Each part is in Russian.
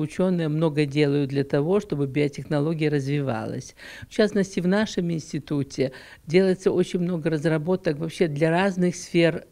Ученые много делают для того, чтобы биотехнология развивалась. В частности, в нашем институте делается очень много разработок вообще для разных сфер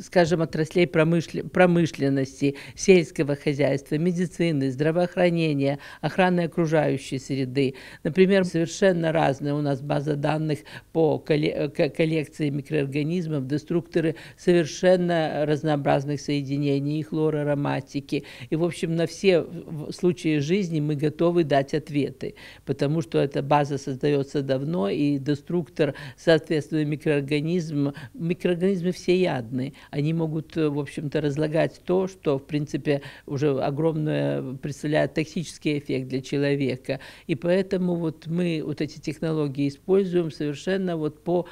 скажем, отраслей промышленности, сельского хозяйства, медицины, здравоохранения, охраны окружающей среды. Например, совершенно разная у нас база данных по коллекции микроорганизмов, деструкторы совершенно разнообразных соединений, и хлороароматики. И, в общем, на все случаи жизни мы готовы дать ответы, потому что эта база создается давно, и деструктор, соответственно, микроорганизм, микроорганизмы все яд вредны. Они могут, э, в общем-то, разлагать то, что, в принципе, уже огромное представляет токсический эффект для человека. И поэтому вот мы вот эти технологии используем совершенно вот по,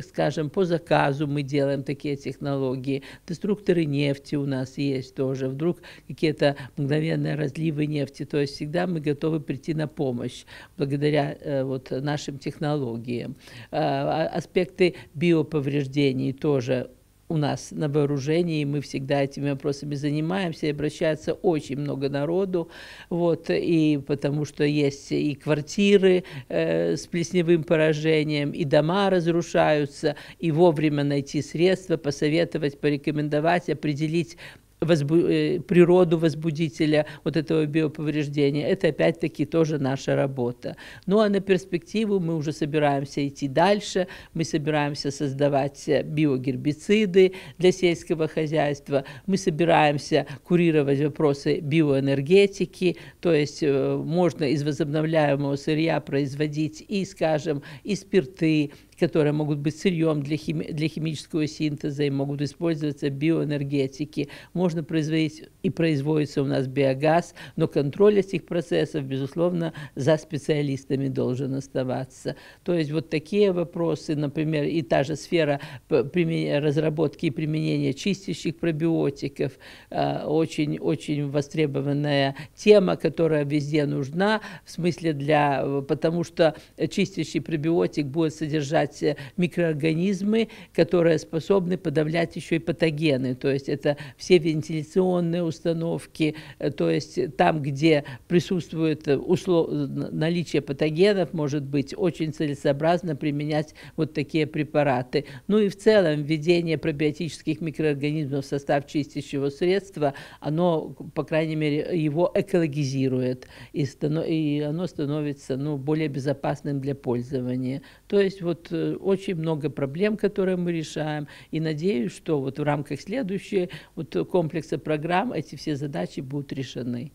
скажем, по заказу мы делаем такие технологии. Деструкторы нефти у нас есть тоже. Вдруг какие-то мгновенные разливы нефти. То есть всегда мы готовы прийти на помощь благодаря э, вот нашим технологиям. А, а аспекты биоповреждений тоже у нас на вооружении, мы всегда этими вопросами занимаемся, и обращается очень много народу, вот, и потому что есть и квартиры э, с плесневым поражением, и дома разрушаются, и вовремя найти средства, посоветовать, порекомендовать, определить возбу э, природу возбудителя вот этого биоповреждения. Это опять-таки тоже наша работа. Ну а на перспективу мы уже собираемся идти дальше. Мы собираемся создавать э, биогербициды для сельского хозяйства. Мы собираемся курировать вопросы биоэнергетики. То есть э, можно из возобновляемого сырья производить и, скажем, и спирты, которые могут быть сырьем для, хими для химического синтеза и могут использоваться биоэнергетики. Можно производить и производится у нас биогаз, но контроль этих процессов, безусловно, за специалистами должен оставаться. То есть вот такие вопросы, например, и та же сфера разработки и применения чистящих пробиотиков, очень-очень а, востребованная тема, которая везде нужна, в смысле для, потому что чистящий пробиотик будет содержать подавлять э, микроорганизмы, которые способны подавлять еще и патогены. То есть это все вентиляционные установки, э, то есть там, где присутствует э, услов... наличие патогенов, может быть очень целесообразно применять вот такие препараты. Ну и в целом введение пробиотических микроорганизмов в состав чистящего средства, оно, по крайней мере, его экологизирует, и, станов... и оно становится ну, более безопасным для пользования. То есть вот очень много проблем, которые мы решаем. И надеюсь, что вот в рамках следующего вот комплекса программ эти все задачи будут решены.